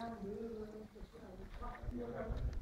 Thank you.